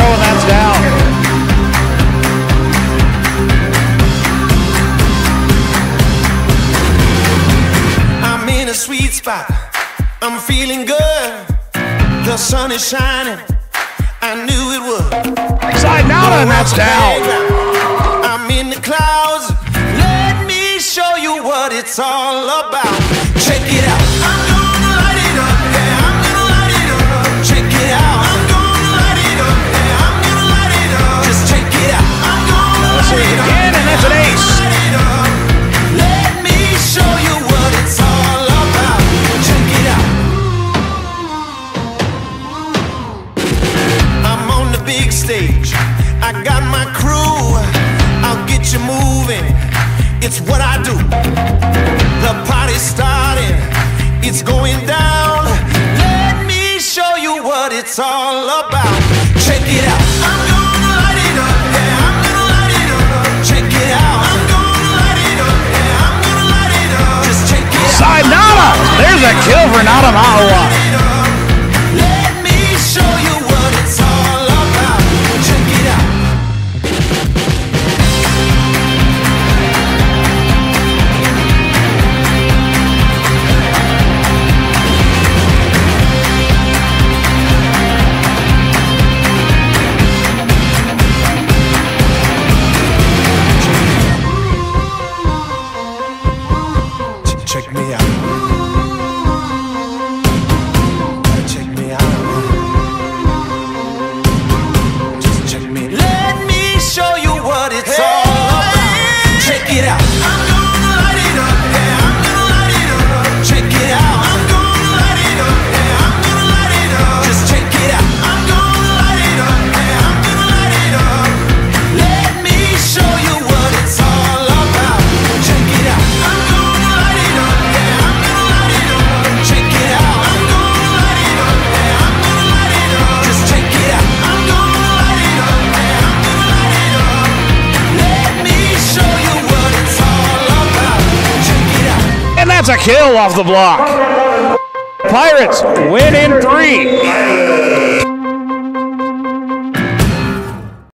row, and that's down. I'm in a sweet spot. I'm feeling good. The sun is shining. I knew it would. Side now and that's down. I'm in the clouds. Let me show you what it's all about. Check it out. Stage. I got my crew. I'll get you moving. It's what I do. The party's starting. It's going down. Let me show you what it's all about. Check it out. I'm gonna light it up. Yeah, I'm gonna light it up. Check it out. Check it out. Side There's a kill for Nada Meawad. Check me out. That's a kill off the block. Pirates win in three.